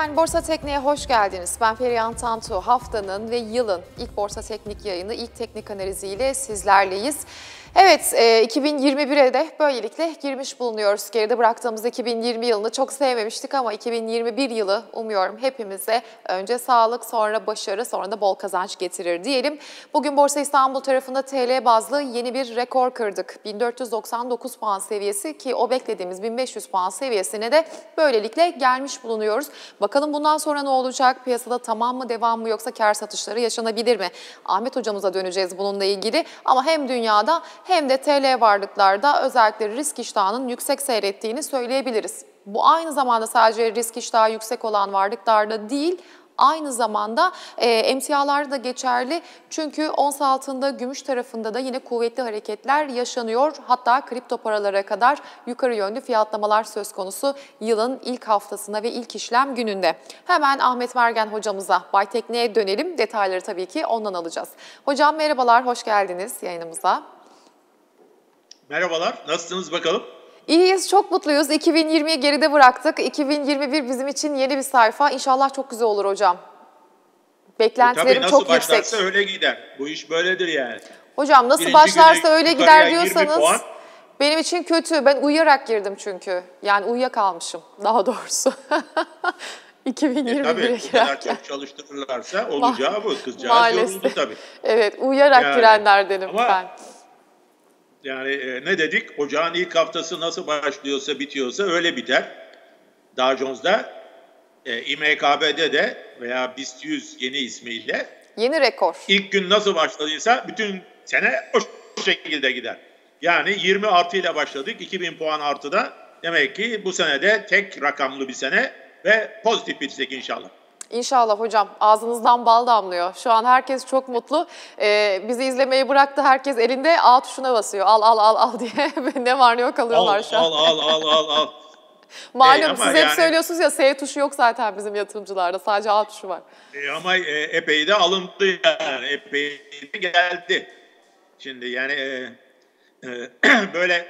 Efendim Borsa Teknik'e hoş geldiniz. Ben Perihan Tantu. Haftanın ve yılın ilk Borsa Teknik yayını, ilk teknik analiziyle sizlerleyiz. Evet, 2021'e e, de böylelikle girmiş bulunuyoruz. Geride bıraktığımız 2020 yılını çok sevmemiştik ama 2021 yılı umuyorum hepimize önce sağlık, sonra başarı, sonra da bol kazanç getirir diyelim. Bugün Borsa İstanbul tarafında TL bazlı yeni bir rekor kırdık. 1499 puan seviyesi ki o beklediğimiz 1500 puan seviyesine de böylelikle gelmiş bulunuyoruz. Bakalım bundan sonra ne olacak? Piyasada tamam mı, devam mı yoksa kar satışları yaşanabilir mi? Ahmet hocamıza döneceğiz bununla ilgili ama hem dünyada hem de TL varlıklarda özellikle risk iştahının yüksek seyrettiğini söyleyebiliriz. Bu aynı zamanda sadece risk iştahı yüksek olan varlıklarda değil, aynı zamanda e, emtialarda da geçerli. Çünkü ons altında, gümüş tarafında da yine kuvvetli hareketler yaşanıyor. Hatta kripto paralara kadar yukarı yönlü fiyatlamalar söz konusu yılın ilk haftasında ve ilk işlem gününde. Hemen Ahmet Mergen hocamıza Bay Tekne'ye dönelim. Detayları tabii ki ondan alacağız. Hocam merhabalar, hoş geldiniz yayınımıza. Merhabalar, nasılsınız bakalım? İyiyiz, çok mutluyuz. 2020'yi geride bıraktık. 2021 bizim için yeni bir sayfa. İnşallah çok güzel olur hocam. Beklentilerim e, çok yüksek. Tabii nasıl başlarsa öyle gider. Bu iş böyledir yani. Hocam nasıl Birinci başlarsa öyle gider diyorsanız benim için kötü. Ben uyuyarak girdim çünkü. Yani uyuyakalmışım daha doğrusu. 2021'e e, tabii, girerken. çok çalıştırırlarsa olacağı bu. Kızcağız Maalesef. yoruldu tabii. Evet, uyuyarak yani, girenlerdenim ama, ben. Yani e, ne dedik? Ocağın ilk haftası nasıl başlıyorsa bitiyorsa öyle biter. Dow Jones'da, e, İMKB'de de veya BIST 100 yeni ismiyle yeni rekor. İlk gün nasıl başladıysa bütün sene o şekilde gider. Yani 20 artı ile başladık. 2000 puan artıda. Demek ki bu sene de tek rakamlı bir sene ve pozitif bitecek inşallah. İnşallah hocam. Ağzınızdan bal damlıyor. Şu an herkes çok mutlu. Ee, bizi izlemeyi bıraktı. Herkes elinde A tuşuna basıyor. Al al al al diye. ne var ne yok alıyorlar al, şu an. Al al al al al. Malum e, siz hep yani, söylüyorsunuz ya S tuşu yok zaten bizim yatırımcılarda. Sadece A tuşu var. E, ama e, epey de alındı yani. Epey de geldi. Şimdi yani e, e, böyle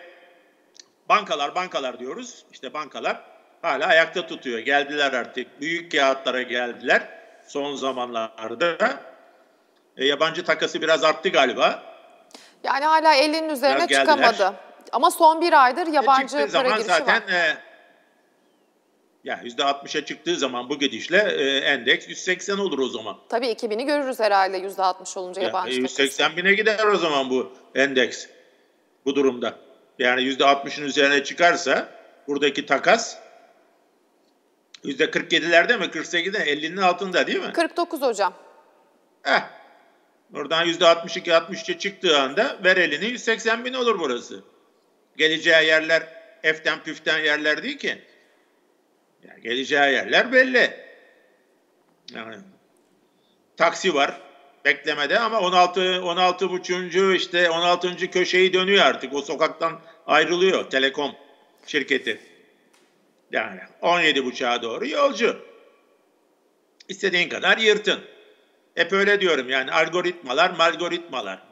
bankalar bankalar diyoruz. İşte bankalar hala ayakta tutuyor. Geldiler artık. Büyük kağıtlara geldiler son zamanlarda. E, yabancı takası biraz arttı galiba. Yani hala 50'nin üzerine çıkamadı. Ama son bir aydır e, yabancı e, para girişi zaten, var. E, ya %60'a çıktığı zaman bu gidişle e, endeks 180 olur o zaman. Tabii 2000'i görürüz herhalde %60 olunca yabancı ya, e, 180 bine gider o zaman bu endeks bu durumda. Yani %60'ın üzerine çıkarsa buradaki takas %47'lerde mi? 48'de 50'nin altında değil mi? 49 hocam. Heh. Oradan %62 63'e çıktığı anda ver elini 180 bin olur burası. Geleceği yerler eften püften yerler değil ki. Yani geleceği yerler belli. Yani taksi var beklemede ama 16 16 buçuncu işte 16. köşeyi dönüyor artık. O sokaktan ayrılıyor Telekom şirketi. Yani 17 buçuğa doğru yolcu. İstediğin kadar yırtın. Hep öyle diyorum yani algoritmalar malgoritmalar.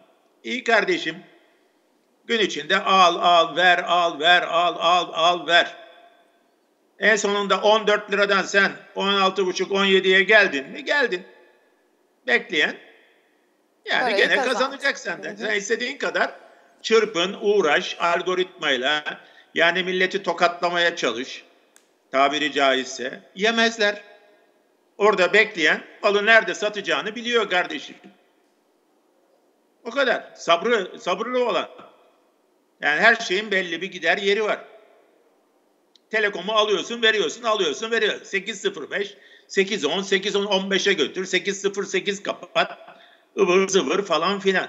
İyi kardeşim gün içinde al al ver al ver al al al ver. En sonunda 14 liradan sen 16 buçuk 17'ye geldin mi? Geldin. Bekleyen yani Parayı gene kazan. kazanacak senden. Sen istediğin kadar çırpın, uğraş algoritmayla yani milleti tokatlamaya çalış tabiri caizse yemezler. Orada bekleyen balı nerede satacağını biliyor kardeşim. O kadar. Sabrı, sabırlı olan. Yani her şeyin belli bir gider yeri var. Telekomu alıyorsun, veriyorsun, alıyorsun, veriyorsun. 805, 810, 810, 15'e götür, 808 kapat, ıvır zıvır falan filan.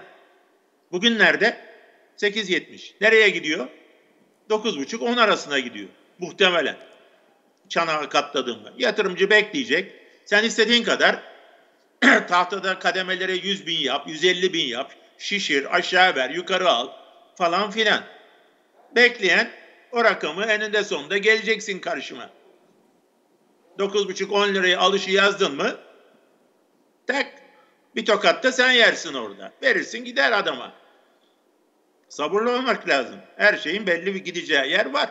Bugün nerede? 870. Nereye gidiyor? 9.5, 10 arasına gidiyor. Muhtemelen çanağı katladığında. Yatırımcı bekleyecek. Sen istediğin kadar tahtada kademelere 100 bin yap, 150 bin yap, şişir, aşağı ver, yukarı al falan filan. Bekleyen o rakamı eninde sonunda geleceksin karşıma. 9,5-10 liraya alışı yazdın mı tak bir tokatta sen yersin orada. Verirsin gider adama. Sabırlı olmak lazım. Her şeyin belli bir gideceği yer var.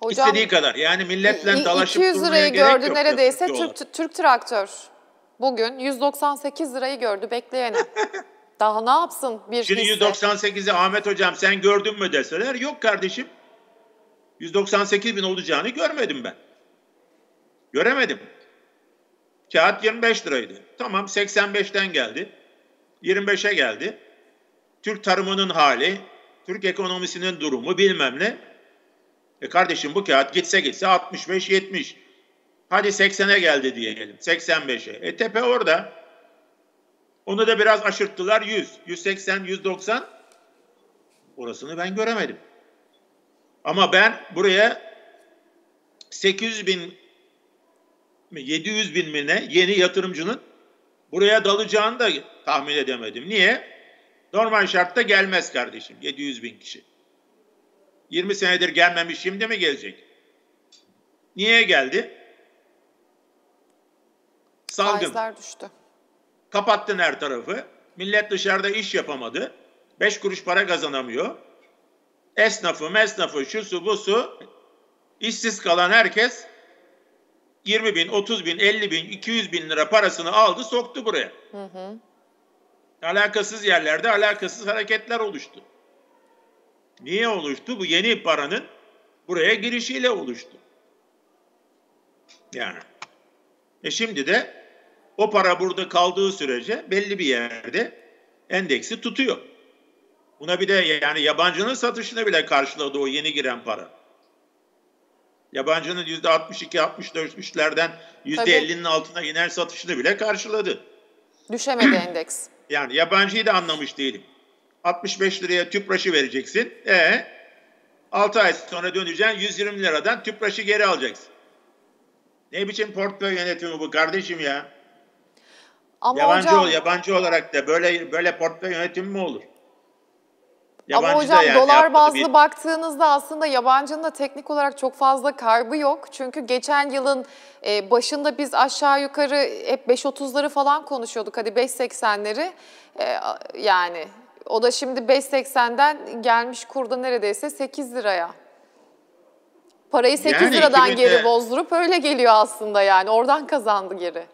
Hocam, İstediği kadar. Yani milletle dalaşıp 200 lirayı gördü neredeyse Türk, Türk Traktör. Bugün 198 lirayı gördü bekleyene. Daha ne yapsın bir Şimdi hisse? 198'i Ahmet Hocam sen gördün mü deseler yok kardeşim. 198 bin olacağını görmedim ben. Göremedim. Kağıt 25 liraydı. Tamam 85'ten geldi. 25'e geldi. Türk tarımının hali, Türk ekonomisinin durumu bilmem ne. E kardeşim bu kağıt gitse gitse 65-70. Hadi 80'e geldi diyelim. 85'e. E tepe orada. Onu da biraz aşırttılar 100. 180, 190. Orasını ben göremedim. Ama ben buraya 800 bin 700 bin mi ne yeni yatırımcının buraya dalacağını da tahmin edemedim. Niye? Normal şartta gelmez kardeşim 700 bin kişi. 20 senedir gelmemiş şimdi mi gelecek? Niye geldi? Salgın. Faizler düştü. Kapattın her tarafı. Millet dışarıda iş yapamadı. 5 kuruş para kazanamıyor. Esnafı, mesnafı, şusu, busu işsiz kalan herkes 20 bin, 30 bin, 50 bin, 200 bin lira parasını aldı soktu buraya. Hı hı. Alakasız yerlerde alakasız hareketler oluştu. Niye oluştu? Bu yeni paranın buraya girişiyle oluştu. Yani. E şimdi de o para burada kaldığı sürece belli bir yerde endeksi tutuyor. Buna bir de yani yabancının satışını bile karşıladı o yeni giren para. Yabancının yüzde 62, 64, üçlerden yüzde 50'nin altına inen satışını bile karşıladı. Düşemedi endeks. Yani yabancıyı da anlamış değilim. 65 liraya tüpraşı vereceksin. E 6 ay sonra döneceksin 120 liradan tüpraşı geri alacaksın. Ne biçim portföy yönetimi bu kardeşim ya? Ama yabancı hocam, yabancı olarak da böyle böyle portföy yönetimi mi olur? Yabancı Ama hocam yani dolar bazlı bir... baktığınızda aslında yabancının da teknik olarak çok fazla kaybı yok. Çünkü geçen yılın e, başında biz aşağı yukarı hep 5.30'ları falan konuşuyorduk. Hadi 5.80'leri e, yani o da şimdi 5.80'den gelmiş kurda neredeyse 8 liraya. Parayı 8 yani liradan 2000'de... geri bozdurup öyle geliyor aslında yani. Oradan kazandı geri.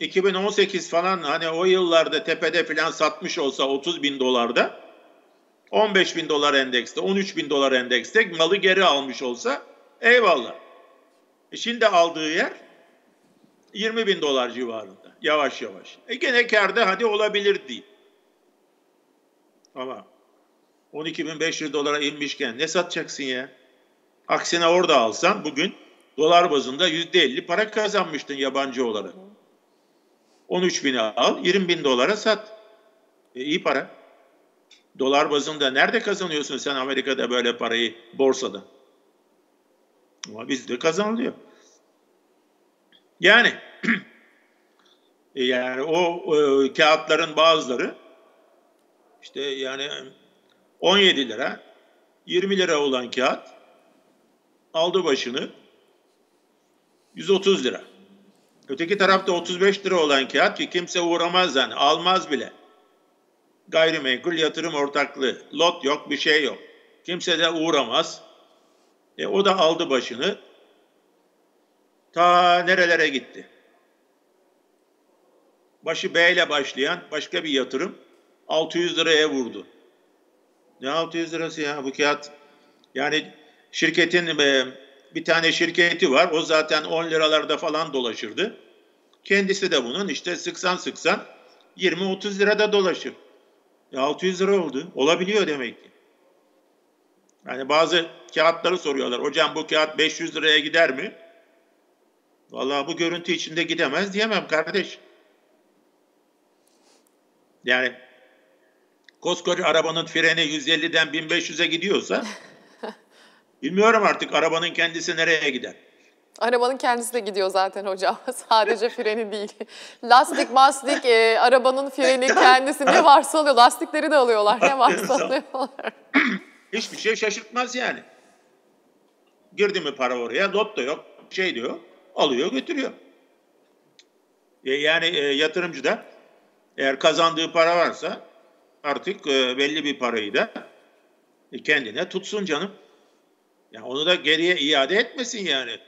2018 falan hani o yıllarda tepede falan satmış olsa 30 bin dolarda 15 bin dolar endekste 13 bin dolar endekste malı geri almış olsa eyvallah. E şimdi aldığı yer 20 bin dolar civarında yavaş yavaş. E gene karda hadi olabilir değil. Ama 12.500 dolara inmişken ne satacaksın ya? Aksine orada alsan bugün dolar bazında %50 para kazanmıştın yabancı olarak. 13 bini al, 20 bin dolara sat. E, iyi para. Dolar bazında nerede kazanıyorsun sen Amerika'da böyle parayı borsada? Ama bizde kazanılıyor. Yani e, yani o e, kağıtların bazıları işte yani 17 lira 20 lira olan kağıt aldı başını 130 lira. Öteki tarafta 35 lira olan kağıt ki kimse uğramaz yani almaz bile. Gayrimenkul yatırım ortaklığı. Lot yok bir şey yok. Kimse de uğramaz. E, o da aldı başını. Ta nerelere gitti. Başı B ile başlayan başka bir yatırım 600 liraya vurdu. Ne 600 lirası ya bu kağıt? Yani şirketin e, bir tane şirketi var. O zaten 10 liralarda falan dolaşırdı. Kendisi de bunun işte sıksan sıksan 20-30 lirada dolaşır. E 600 lira oldu. Olabiliyor demek ki. Yani bazı kağıtları soruyorlar. Hocam bu kağıt 500 liraya gider mi? Vallahi bu görüntü içinde gidemez diyemem kardeş. Yani koskoca arabanın freni 150'den 1500'e gidiyorsa bilmiyorum artık arabanın kendisi nereye gider. Arabanın kendisi de gidiyor zaten hocam. Sadece freni değil. Lastik, mastik, e, arabanın freni kendisi ne varsa alıyor. Lastikleri de alıyorlar. Ne varsa alıyorlar. Hiçbir şey şaşırtmaz yani. Girdi mi para oraya, lot da yok, şey diyor, alıyor götürüyor. E, yani e, yatırımcı da eğer kazandığı para varsa artık e, belli bir parayı da e, kendine tutsun canım. Yani onu da geriye iade etmesin yani.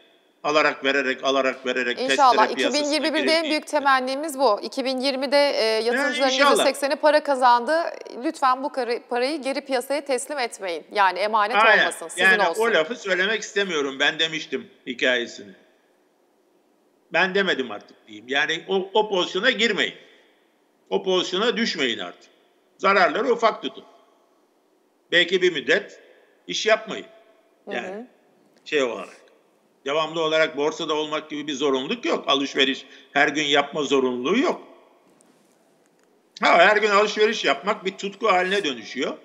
Alarak vererek, alarak vererek İnşallah. testere piyasasına 2021'de en büyük temennimiz bu. 2020'de e, yatırımcıların inşallah. %80'i para kazandı. Lütfen bu parayı geri piyasaya teslim etmeyin. Yani emanet Aynen. olmasın, sizin yani olsun. o lafı söylemek istemiyorum. Ben demiştim hikayesini. Ben demedim artık diyeyim. Yani o, o pozisyona girmeyin. O pozisyona düşmeyin artık. Zararları ufak tutun. Belki bir müddet iş yapmayın. Yani şey olarak. Devamlı olarak borsada olmak gibi bir zorunluluk yok. Alışveriş her gün yapma zorunluluğu yok. Ha, her gün alışveriş yapmak bir tutku haline dönüşüyor.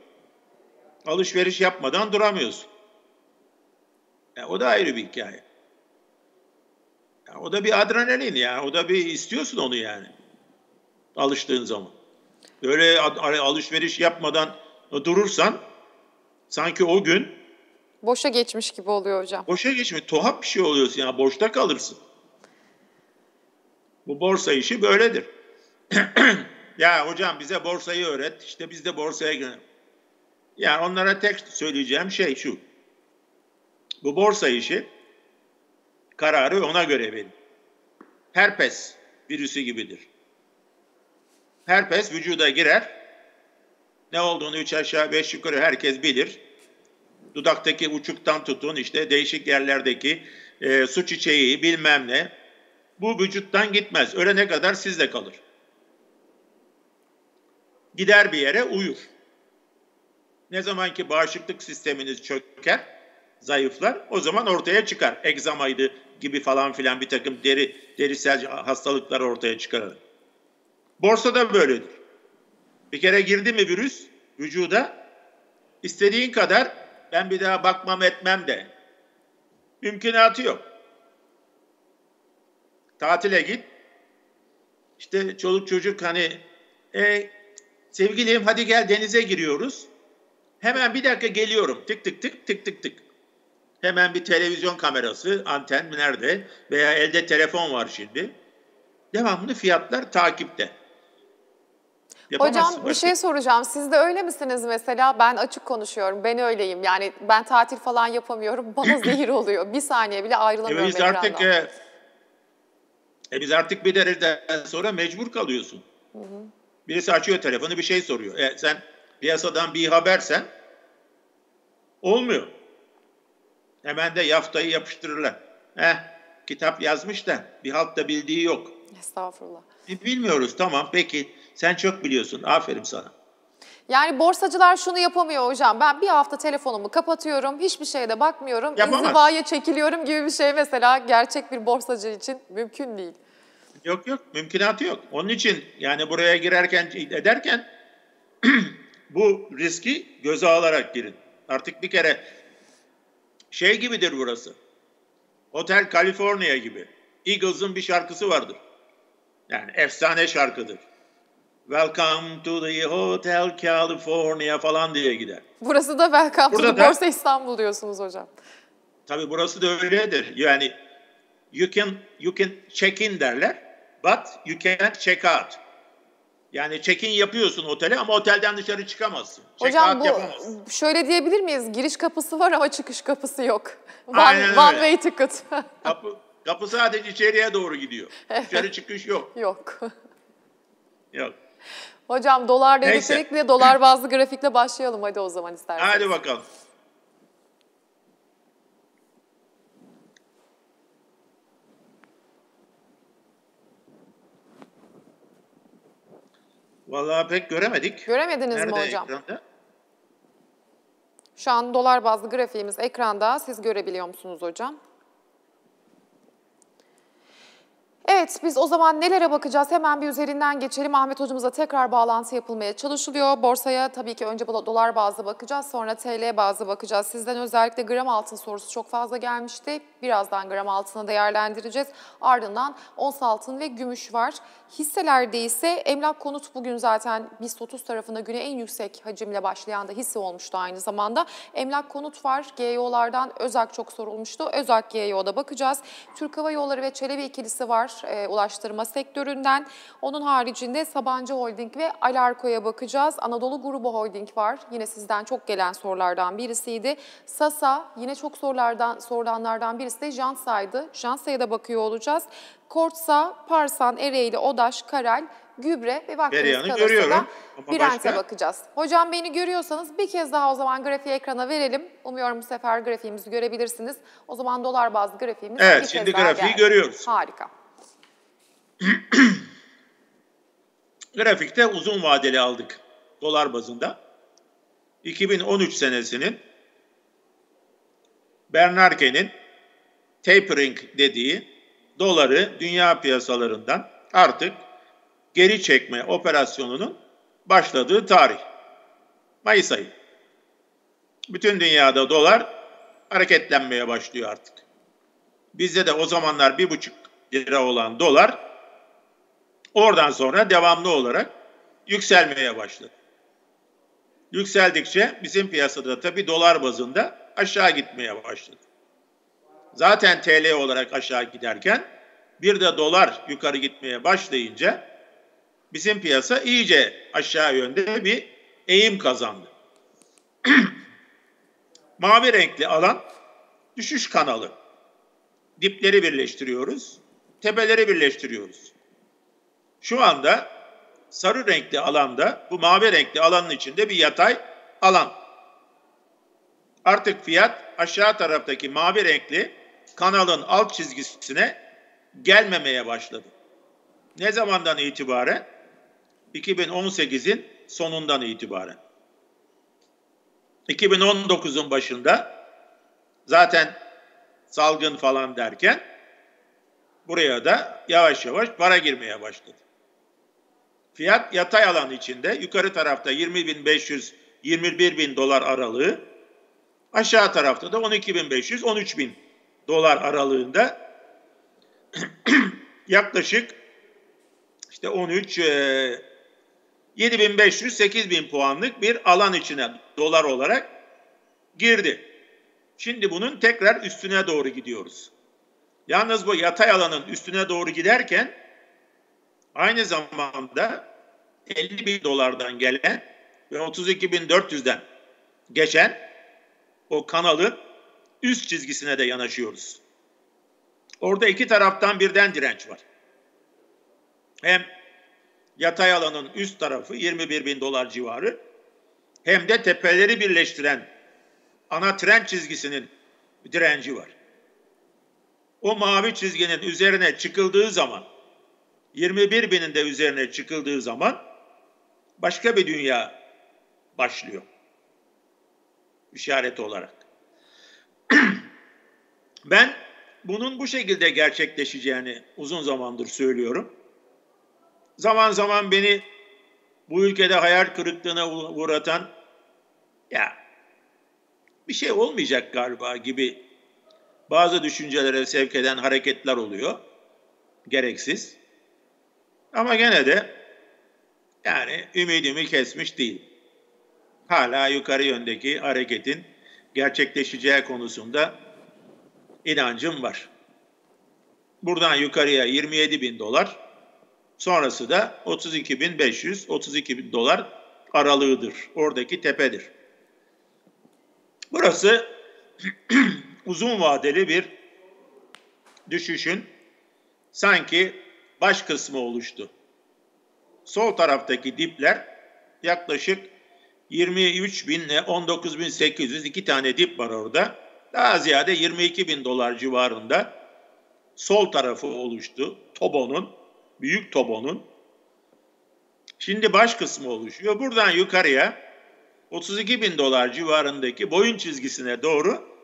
Alışveriş yapmadan duramıyorsun. Ya, o da ayrı bir hikaye. Ya, o da bir adrenalin ya. O da bir istiyorsun onu yani. Alıştığın zaman. Böyle al- alışveriş yapmadan durursan sanki o gün Boşa geçmiş gibi oluyor hocam. boşa geçmiş. Tuhaf bir şey oluyorsun ya. Boşta kalırsın. Bu borsa işi böyledir. ya hocam bize borsayı öğret. İşte biz de borsaya girelim. Yani onlara tek söyleyeceğim şey şu. Bu borsa işi kararı ona göre verin. Herpes virüsü gibidir. Herpes vücuda girer. Ne olduğunu üç aşağı beş yukarı herkes bilir. Dudaktaki uçuktan tutun işte değişik yerlerdeki e, su çiçeği bilmem ne. Bu vücuttan gitmez. Ölene kadar sizde kalır. Gider bir yere uyur. Ne zaman ki bağışıklık sisteminiz çöker, zayıflar, o zaman ortaya çıkar. Egzamaydı gibi falan filan bir takım deri derisel hastalıklar ortaya çıkarır. Borsa da böyledir. Bir kere girdi mi virüs vücuda, istediğin kadar ben bir daha bakmam etmem de. Mümkünatı yok. Tatile git. İşte çoluk çocuk hani e, sevgilim hadi gel denize giriyoruz. Hemen bir dakika geliyorum. Tık tık tık tık tık tık. Hemen bir televizyon kamerası, anten nerede veya elde telefon var şimdi. Devamlı fiyatlar takipte. Yapamazsın Hocam bir şey soracağım. Siz de öyle misiniz mesela? Ben açık konuşuyorum. Ben öyleyim. Yani ben tatil falan yapamıyorum. Bana zehir oluyor. Bir saniye bile E ayrılamıyorum biz artık e, e biz artık bir dereceden sonra mecbur kalıyorsun. Birisi açıyor telefonu bir şey soruyor. E, sen piyasadan bir habersen olmuyor. Hemen de yaftayı yapıştırırlar. Heh, kitap yazmış da bir halt da bildiği yok. Estağfurullah. E, bilmiyoruz tamam peki sen çok biliyorsun aferin sana. Yani borsacılar şunu yapamıyor hocam. Ben bir hafta telefonumu kapatıyorum, hiçbir şeye de bakmıyorum, Yapamaz. inzivaya çekiliyorum gibi bir şey mesela gerçek bir borsacı için mümkün değil. Yok yok mümkünatı yok. Onun için yani buraya girerken ederken bu riski göze alarak girin. Artık bir kere şey gibidir burası. Hotel California gibi. Eagles'ın bir şarkısı vardır. Yani efsane şarkıdır. Welcome to the Hotel California falan diye gider. Burası da Welcome to Burada the da- Borsa İstanbul diyorsunuz hocam. Tabii burası da öyledir. Yani you can you can check in derler, but you can't check out. Yani check-in yapıyorsun otele ama otelden dışarı çıkamazsın. Check Hocam out yapamazsın. bu şöyle diyebilir miyiz? Giriş kapısı var ama çıkış kapısı yok. One, Aynen öyle. one way ticket. Kapı, kapı sadece içeriye doğru gidiyor. Dışarı çıkış yok. yok. Yok. Hocam dolar Neyse. dedik de dolar bazlı grafikle başlayalım hadi o zaman isterseniz. Hadi bakalım. Vallahi pek göremedik. Göremediniz mi Nerede hocam? ekranda? Şu an dolar bazlı grafiğimiz ekranda. Siz görebiliyor musunuz hocam? Evet biz o zaman nelere bakacağız hemen bir üzerinden geçelim. Ahmet hocamıza tekrar bağlantı yapılmaya çalışılıyor. Borsaya tabii ki önce dolar bazlı bakacağız sonra TL bazlı bakacağız. Sizden özellikle gram altın sorusu çok fazla gelmişti. Birazdan gram altına değerlendireceğiz. Ardından ons altın ve gümüş var. Hisselerde ise emlak konut bugün zaten BIST 30 tarafında güne en yüksek hacimle başlayan da hisse olmuştu aynı zamanda. Emlak konut var. GYO'lardan Özak çok sorulmuştu. Özak GYO'da bakacağız. Türk Hava Yolları ve Çelebi ikilisi var. E, ulaştırma sektöründen. Onun haricinde Sabancı Holding ve Alarko'ya bakacağız. Anadolu Grubu Holding var. Yine sizden çok gelen sorulardan birisiydi. Sasa yine çok sorulardan sorulanlardan birisi de Jansa'ydı. Jansa'ya da bakıyor olacağız. Kortsa, Parsan, Ereğli, Odaş, Karel, Gübre ve vaktimiz kalırsa görüyorum. da bakacağız. Hocam beni görüyorsanız bir kez daha o zaman grafiği ekrana verelim. Umuyorum bu sefer grafiğimizi görebilirsiniz. O zaman dolar bazlı grafiğimiz Evet, bir şimdi kez daha grafiği geldi. görüyoruz. Harika. Grafikte uzun vadeli aldık dolar bazında. 2013 senesinin Bernanke'nin tapering dediği doları dünya piyasalarından artık geri çekme operasyonunun başladığı tarih. Mayıs ayı. Bütün dünyada dolar hareketlenmeye başlıyor artık. Bizde de o zamanlar bir buçuk lira olan dolar oradan sonra devamlı olarak yükselmeye başladı. Yükseldikçe bizim piyasada tabii dolar bazında aşağı gitmeye başladı. Zaten TL olarak aşağı giderken bir de dolar yukarı gitmeye başlayınca bizim piyasa iyice aşağı yönde bir eğim kazandı. Mavi renkli alan düşüş kanalı. Dipleri birleştiriyoruz, tepeleri birleştiriyoruz. Şu anda sarı renkli alanda bu mavi renkli alanın içinde bir yatay alan. Artık fiyat aşağı taraftaki mavi renkli kanalın alt çizgisine gelmemeye başladı. Ne zamandan itibaren? 2018'in sonundan itibaren. 2019'un başında zaten salgın falan derken buraya da yavaş yavaş para girmeye başladı. Fiyat yatay alan içinde yukarı tarafta 20.500 21.000 dolar aralığı aşağı tarafta da 12.500 13.000 dolar aralığında yaklaşık işte 13 e, 7500 8000 puanlık bir alan içine dolar olarak girdi. Şimdi bunun tekrar üstüne doğru gidiyoruz. Yalnız bu yatay alanın üstüne doğru giderken aynı zamanda 50 bin dolardan gelen ve 32.400'den geçen o kanalın üst çizgisine de yanaşıyoruz. Orada iki taraftan birden direnç var. Hem yatay alanın üst tarafı 21 bin dolar civarı hem de tepeleri birleştiren ana trend çizgisinin direnci var. O mavi çizginin üzerine çıkıldığı zaman 21 binin de üzerine çıkıldığı zaman başka bir dünya başlıyor. İşaret olarak. ben bunun bu şekilde gerçekleşeceğini uzun zamandır söylüyorum. Zaman zaman beni bu ülkede hayal kırıklığına uğratan ya bir şey olmayacak galiba gibi bazı düşüncelere sevk eden hareketler oluyor. Gereksiz. Ama gene de yani ümidimi kesmiş değil. Hala yukarı yöndeki hareketin gerçekleşeceği konusunda inancım var. Buradan yukarıya 27 bin dolar, sonrası da 32 bin 500, 32 bin dolar aralığıdır. Oradaki tepedir. Burası uzun vadeli bir düşüşün sanki baş kısmı oluştu. Sol taraftaki dipler yaklaşık 23 bin ile 19 bin 800 iki tane dip var orada. Daha ziyade 22 bin dolar civarında sol tarafı oluştu. Tobonun, büyük Tobonun. Şimdi baş kısmı oluşuyor. Buradan yukarıya 32 bin dolar civarındaki boyun çizgisine doğru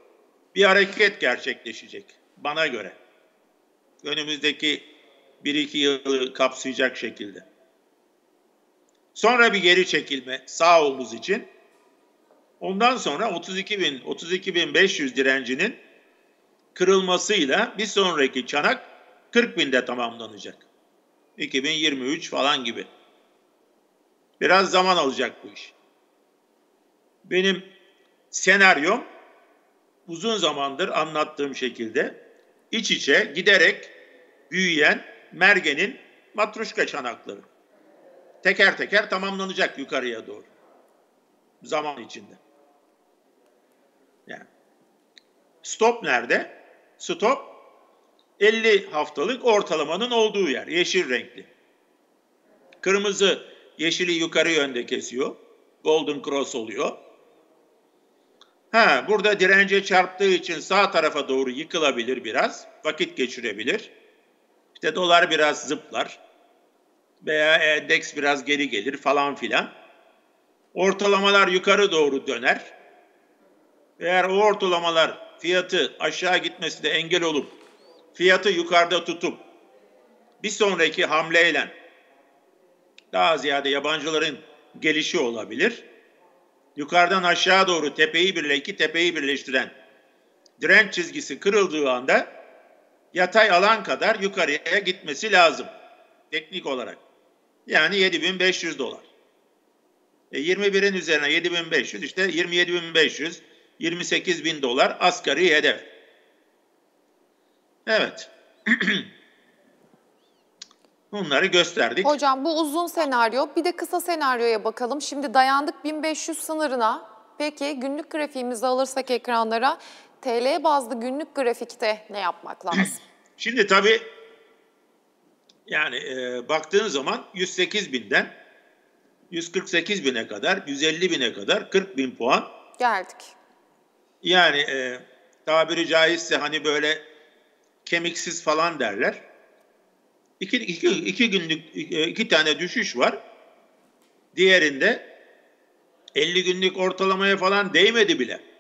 bir hareket gerçekleşecek bana göre. Önümüzdeki 1-2 yılı kapsayacak şekilde. Sonra bir geri çekilme sağ omuz için. Ondan sonra 32 bin, 32 bin 500 direncinin kırılmasıyla bir sonraki çanak 40 binde tamamlanacak. 2023 falan gibi. Biraz zaman alacak bu iş. Benim senaryom uzun zamandır anlattığım şekilde iç içe giderek büyüyen mergenin matruşka çanakları. Teker teker tamamlanacak yukarıya doğru. Zaman içinde. Yani stop nerede? Stop 50 haftalık ortalamanın olduğu yer. Yeşil renkli. Kırmızı yeşili yukarı yönde kesiyor. Golden Cross oluyor. Ha, burada dirence çarptığı için sağ tarafa doğru yıkılabilir biraz. Vakit geçirebilir. İşte dolar biraz zıplar. Veya endeks biraz geri gelir falan filan. Ortalamalar yukarı doğru döner. Eğer o ortalamalar fiyatı aşağı gitmesi de engel olup fiyatı yukarıda tutup bir sonraki hamleyle daha ziyade yabancıların gelişi olabilir yukarıdan aşağı doğru tepeyi birle iki tepeyi birleştiren direnç çizgisi kırıldığı anda yatay alan kadar yukarıya gitmesi lazım teknik olarak. Yani 7500 dolar. E 21'in üzerine 7500 işte 27500 28000 dolar asgari hedef. Evet. Bunları gösterdik. Hocam bu uzun senaryo. Bir de kısa senaryoya bakalım. Şimdi dayandık 1500 sınırına. Peki günlük grafiğimizi alırsak ekranlara TL bazlı günlük grafikte ne yapmak lazım? Şimdi tabii yani e, baktığın zaman 108 binden 148 bine kadar, 150 bine kadar 40 bin puan. Geldik. Yani e, tabiri caizse hani böyle kemiksiz falan derler. İki, iki, iki günlük iki tane düşüş var. Diğerinde 50 günlük ortalamaya falan değmedi bile.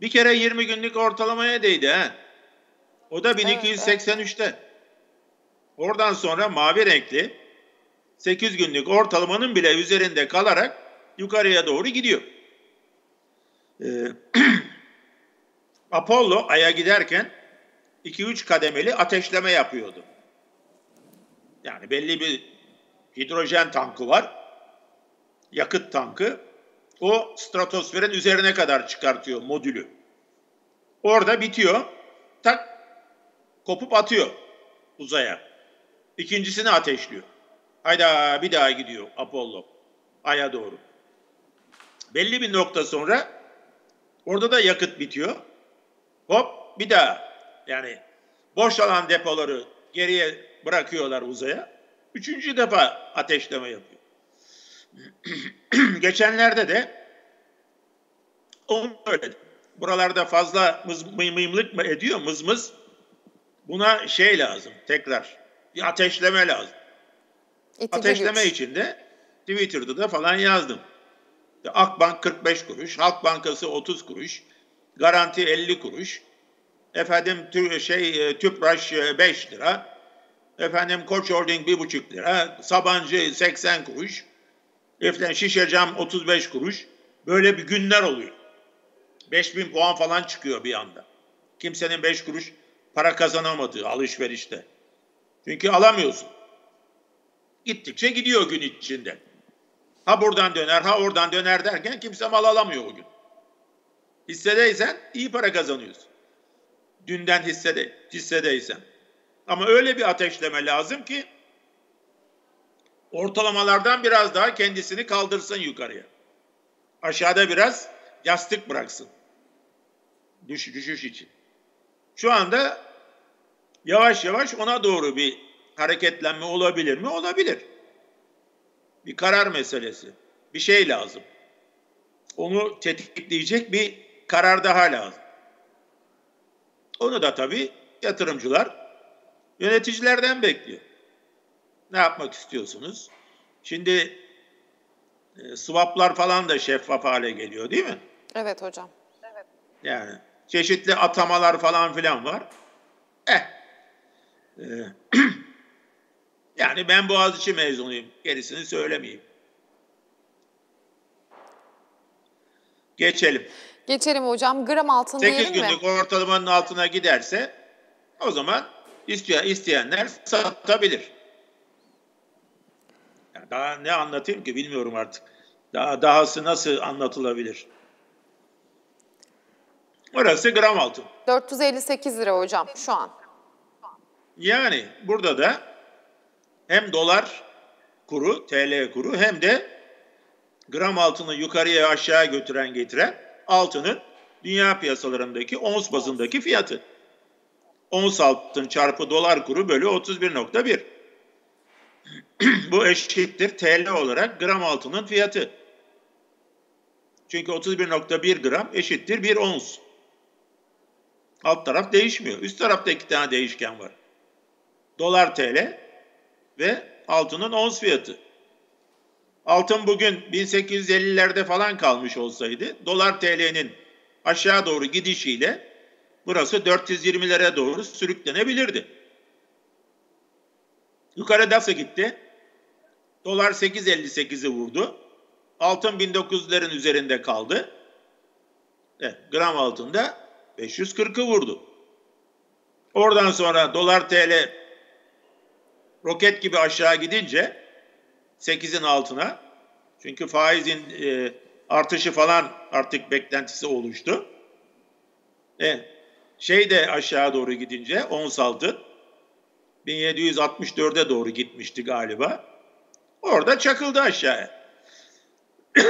Bir kere 20 günlük ortalamaya değdi ha. O da 1283'te. Evet, evet. Oradan sonra mavi renkli 8 günlük ortalamanın bile üzerinde kalarak yukarıya doğru gidiyor. Ee, Apollo Ay'a giderken 2-3 kademeli ateşleme yapıyordu. Yani belli bir hidrojen tankı var. Yakıt tankı. O stratosferin üzerine kadar çıkartıyor modülü. Orada bitiyor. Tak kopup atıyor uzaya. İkincisini ateşliyor. Hayda bir daha gidiyor Apollo. Ay'a doğru. Belli bir nokta sonra orada da yakıt bitiyor. Hop bir daha. Yani boşalan depoları geriye bırakıyorlar uzaya. Üçüncü defa ateşleme yapıyor. Geçenlerde de onu söyledi. Buralarda fazla mız, mıymlık mı ediyor mızmız? Buna şey lazım tekrar. Bir ateşleme lazım. İtici ateşleme güç. için de Twitter'da da falan yazdım. Akbank 45 kuruş, Halk Bankası 30 kuruş, Garanti 50 kuruş, efendim şey e, Tüpraş 5 e, lira, Efendim Koç Holding bir buçuk lira. Sabancı 80 kuruş. Efendim Şişe Cam 35 kuruş. Böyle bir günler oluyor. 5000 puan falan çıkıyor bir anda. Kimsenin 5 kuruş para kazanamadığı alışverişte. Çünkü alamıyorsun. Gittikçe gidiyor gün içinde. Ha buradan döner, ha oradan döner derken kimse mal alamıyor o gün. Hissedeysen iyi para kazanıyorsun. Dünden hissede, hissedeysen. Ama öyle bir ateşleme lazım ki ortalamalardan biraz daha kendisini kaldırsın yukarıya. Aşağıda biraz yastık bıraksın. Düş, düşüş için. Şu anda yavaş yavaş ona doğru bir hareketlenme olabilir mi? Olabilir. Bir karar meselesi. Bir şey lazım. Onu tetikleyecek bir karar daha lazım. Onu da tabii yatırımcılar Yöneticilerden bekliyor. Ne yapmak istiyorsunuz? Şimdi e, swaplar falan da şeffaf hale geliyor değil mi? Evet hocam. Evet. Yani çeşitli atamalar falan filan var. Eh. E, yani ben Boğaziçi mezunuyum. Gerisini söylemeyeyim. Geçelim. Geçelim hocam. Gram altın 8 günlük mi? ortalamanın altına giderse o zaman İsteyen, isteyenler satabilir. Yani daha ne anlatayım ki bilmiyorum artık. Daha dahası nasıl anlatılabilir? Orası gram altın. 458 lira hocam şu an. Yani burada da hem dolar kuru, TL kuru hem de gram altını yukarıya aşağı götüren getiren altının dünya piyasalarındaki ons bazındaki fiyatı. Ons altın çarpı dolar kuru bölü 31.1. Bu eşittir TL olarak gram altının fiyatı. Çünkü 31.1 gram eşittir 1 ons. Alt taraf değişmiyor. Üst tarafta iki tane değişken var. Dolar TL ve altının ons fiyatı. Altın bugün 1850'lerde falan kalmış olsaydı dolar TL'nin aşağı doğru gidişiyle burası 420'lere doğru sürüklenebilirdi. Yukarı nasıl gitti? Dolar 8.58'i vurdu. Altın 1900'lerin üzerinde kaldı. Evet, gram altında 540'ı vurdu. Oradan sonra dolar TL roket gibi aşağı gidince 8'in altına çünkü faizin e, artışı falan artık beklentisi oluştu. E, şey de aşağı doğru gidince ons altın 1764'e doğru gitmişti galiba. Orada çakıldı aşağıya.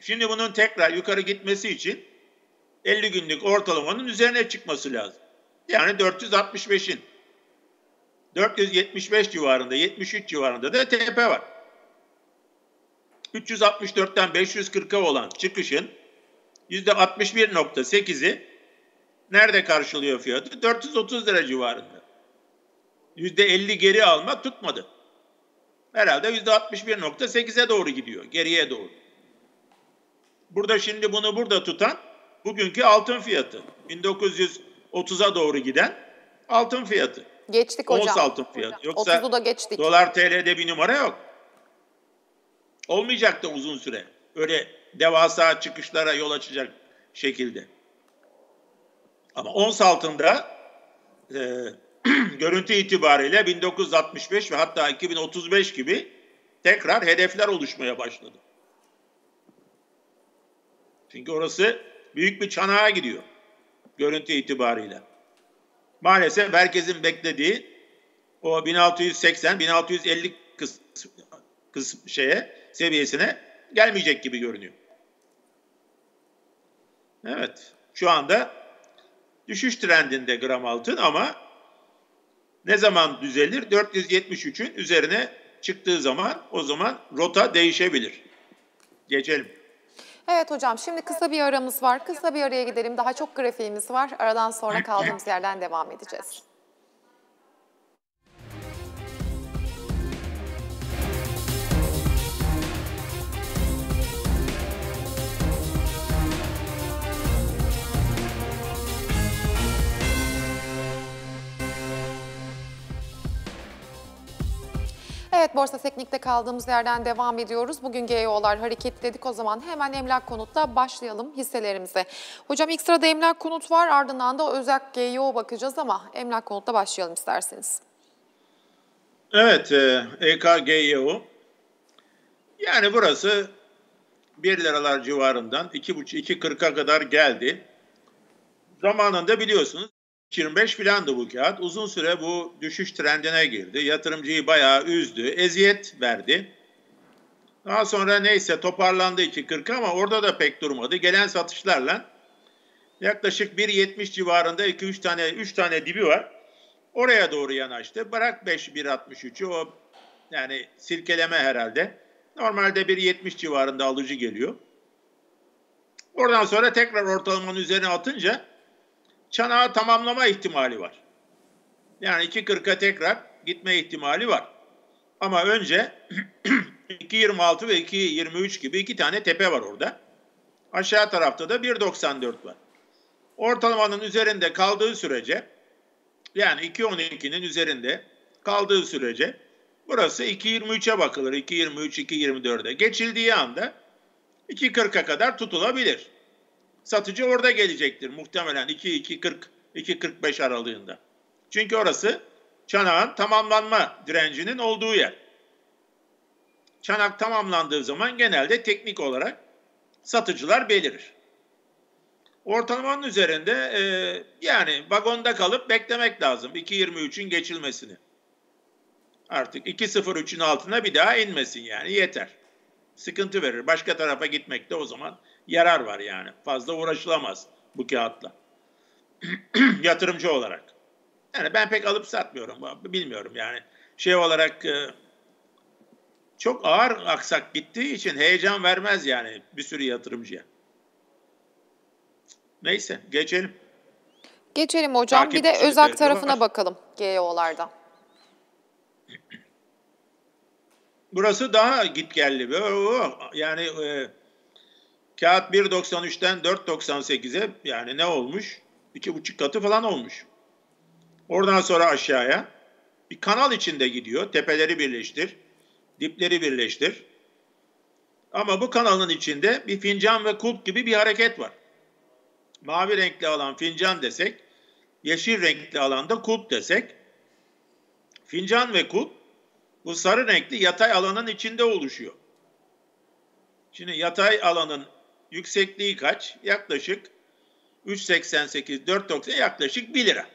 Şimdi bunun tekrar yukarı gitmesi için 50 günlük ortalamanın üzerine çıkması lazım. Yani 465'in 475 civarında, 73 civarında da tepe var. 364'ten 540'a olan çıkışın %61.8'i nerede karşılıyor fiyatı? 430 lira civarında. %50 geri alma tutmadı. Herhalde %61.8'e doğru gidiyor, geriye doğru. Burada şimdi bunu burada tutan bugünkü altın fiyatı. 1930'a doğru giden altın fiyatı. Geçtik hocam. Ons altın fiyatı. Yoksa 30'u da geçtik. dolar TL'de bir numara yok. Olmayacak da uzun süre. Öyle devasa çıkışlara yol açacak şekilde. Ama ons altında e, görüntü itibariyle 1965 ve hatta 2035 gibi tekrar hedefler oluşmaya başladı. Çünkü orası büyük bir çanağa gidiyor görüntü itibariyle. Maalesef herkesin beklediği o 1680-1650 kısım, kısım şeye seviyesine gelmeyecek gibi görünüyor. Evet, şu anda düşüş trendinde gram altın ama ne zaman düzelir? 473'ün üzerine çıktığı zaman o zaman rota değişebilir. Geçelim. Evet hocam şimdi kısa bir aramız var. Kısa bir araya gidelim. Daha çok grafiğimiz var. Aradan sonra kaldığımız yerden devam edeceğiz. Evet Borsa Teknik'te kaldığımız yerden devam ediyoruz. Bugün GEO'lar hareketledik o zaman hemen emlak konutla başlayalım hisselerimize. Hocam ilk sırada emlak konut var ardından da özel GEO bakacağız ama emlak konutla başlayalım isterseniz. Evet EKGEO yani burası 1 liralar civarından 2,5-2,40'a kadar geldi. Zamanında biliyorsunuz 25 filandı bu kağıt. Uzun süre bu düşüş trendine girdi. Yatırımcıyı bayağı üzdü, eziyet verdi. Daha sonra neyse toparlandı 2.40 ama orada da pek durmadı. Gelen satışlarla yaklaşık 1.70 civarında 2-3 tane 3 tane dibi var. Oraya doğru yanaştı. Bırak 5 1.63'ü o yani silkeleme herhalde. Normalde 1.70 civarında alıcı geliyor. Oradan sonra tekrar ortalamanın üzerine atınca çanağı tamamlama ihtimali var. Yani 2.40'a tekrar gitme ihtimali var. Ama önce 2.26 ve 2.23 gibi iki tane tepe var orada. Aşağı tarafta da 1.94 var. Ortalamanın üzerinde kaldığı sürece yani 2.12'nin üzerinde kaldığı sürece burası 2.23'e bakılır. 2.23, 2.24'e geçildiği anda 2.40'a kadar tutulabilir satıcı orada gelecektir muhtemelen 2-2-40-2-45 aralığında. Çünkü orası çanağın tamamlanma direncinin olduğu yer. Çanak tamamlandığı zaman genelde teknik olarak satıcılar belirir. Ortalamanın üzerinde e, yani vagonda kalıp beklemek lazım 2.23'ün geçilmesini. Artık 2.03'ün altına bir daha inmesin yani yeter. Sıkıntı verir. Başka tarafa gitmekte o zaman yarar var yani. Fazla uğraşılamaz bu kağıtla. Yatırımcı olarak. Yani ben pek alıp satmıyorum. Bilmiyorum yani. Şey olarak e, çok ağır aksak gittiği için heyecan vermez yani bir sürü yatırımcıya. Neyse geçelim. Geçelim hocam. Takip bir de Özak tarafına var. bakalım GEO'larda. Burası daha gitgelli. Yani e, kağıt 1.93'ten 4.98'e yani ne olmuş? İki buçuk katı falan olmuş. Oradan sonra aşağıya bir kanal içinde gidiyor. Tepeleri birleştir, dipleri birleştir. Ama bu kanalın içinde bir fincan ve kulp gibi bir hareket var. Mavi renkli alan fincan desek, yeşil renkli alanda kulp desek, fincan ve kulp bu sarı renkli yatay alanın içinde oluşuyor. Şimdi yatay alanın yüksekliği kaç? Yaklaşık 3.88, 4.90 yaklaşık 1 lira.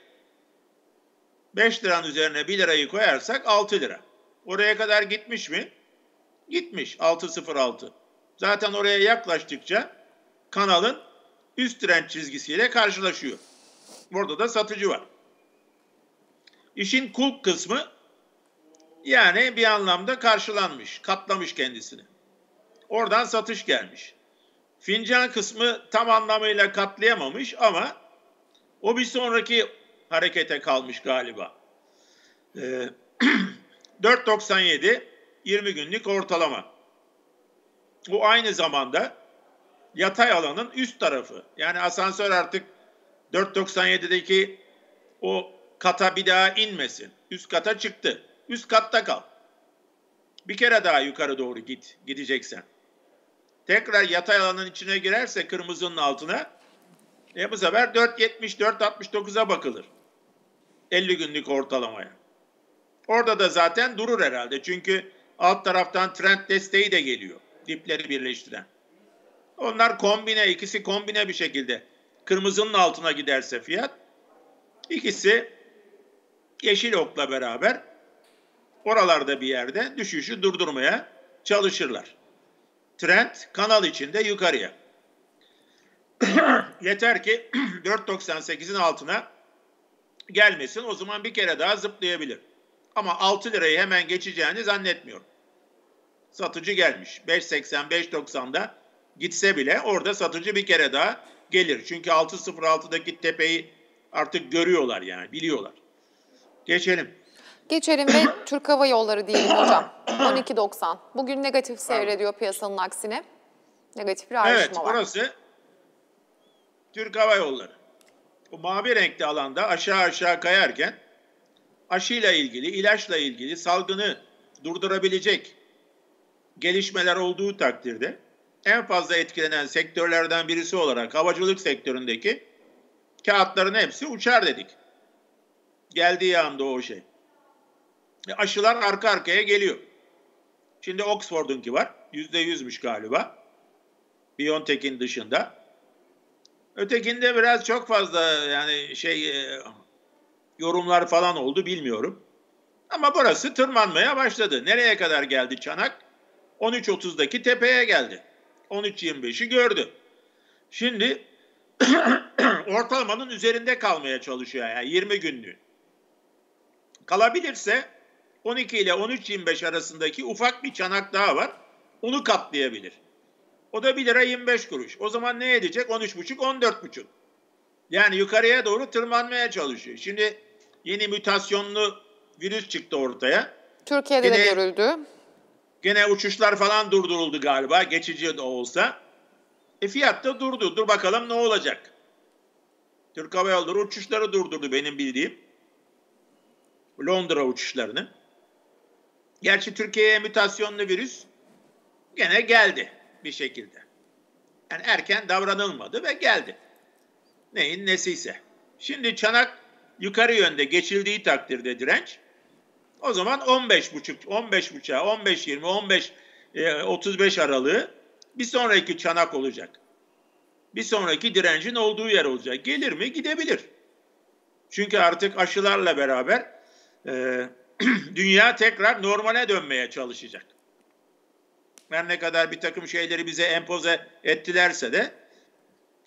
5 liranın üzerine 1 lirayı koyarsak 6 lira. Oraya kadar gitmiş mi? Gitmiş 6.06. Zaten oraya yaklaştıkça kanalın üst trend çizgisiyle karşılaşıyor. Burada da satıcı var. İşin kulp kısmı yani bir anlamda karşılanmış, katlamış kendisini. Oradan satış gelmiş. Fincan kısmı tam anlamıyla katlayamamış ama o bir sonraki harekete kalmış galiba. Ee, 4.97 20 günlük ortalama. Bu aynı zamanda yatay alanın üst tarafı. Yani asansör artık 4.97'deki o kata bir daha inmesin. Üst kata çıktı. Üst katta kal. Bir kere daha yukarı doğru git, gideceksen. Tekrar yatay alanın içine girerse kırmızının altına e bu sefer 4.70-4.69'a bakılır. 50 günlük ortalamaya. Orada da zaten durur herhalde. Çünkü alt taraftan trend desteği de geliyor. Dipleri birleştiren. Onlar kombine, ikisi kombine bir şekilde. Kırmızının altına giderse fiyat. ikisi yeşil okla beraber oralarda bir yerde düşüşü durdurmaya çalışırlar. Trend kanal içinde yukarıya. Yeter ki 4.98'in altına gelmesin. O zaman bir kere daha zıplayabilir. Ama 6 lirayı hemen geçeceğini zannetmiyorum. Satıcı gelmiş. 5.80, 5.90'da gitse bile orada satıcı bir kere daha gelir. Çünkü 6.06'daki tepeyi artık görüyorlar yani biliyorlar. Geçelim. Geçelim ve Türk Hava Yolları diyelim hocam. 12.90. Bugün negatif seyrediyor piyasanın aksine. Negatif bir ayrışma evet, var. Evet burası Türk Hava Yolları. Bu mavi renkli alanda aşağı aşağı kayarken aşıyla ilgili, ilaçla ilgili salgını durdurabilecek gelişmeler olduğu takdirde en fazla etkilenen sektörlerden birisi olarak havacılık sektöründeki kağıtların hepsi uçar dedik. Geldiği anda o şey. E, aşılar arka arkaya geliyor. Şimdi Oxford'unki var. Yüzde yüzmüş galiba. BioNTech'in dışında. Ötekinde biraz çok fazla yani şey e, yorumlar falan oldu bilmiyorum. Ama burası tırmanmaya başladı. Nereye kadar geldi çanak? 13.30'daki tepeye geldi. 13.25'i gördü. Şimdi ortalamanın üzerinde kalmaya çalışıyor yani 20 günlüğü. Kalabilirse 12 ile 13.25 arasındaki ufak bir çanak daha var. Onu katlayabilir. O da 1 lira 25 kuruş. O zaman ne edecek? 13,5, 14,5. Yani yukarıya doğru tırmanmaya çalışıyor. Şimdi yeni mutasyonlu virüs çıktı ortaya. Türkiye'de gene, de görüldü. Gene uçuşlar falan durduruldu galiba. Geçici de olsa. E fiyat da durdu. Dur bakalım ne olacak. Türk Hava Yolları uçuşları durdurdu benim bildiğim. Londra uçuşlarını. Gerçi Türkiye'ye mutasyonlu virüs gene geldi bir şekilde. Yani erken davranılmadı ve geldi. Neyin nesiyse. Şimdi çanak yukarı yönde geçildiği takdirde direnç o zaman 15 buçuk, 15 buçuğa, 15 20, 15 e, 35 aralığı bir sonraki çanak olacak. bir sonraki direncin olduğu yer olacak. Gelir mi? Gidebilir. Çünkü artık aşılarla beraber e, dünya tekrar normale dönmeye çalışacak. Her ne kadar bir takım şeyleri bize empoze ettilerse de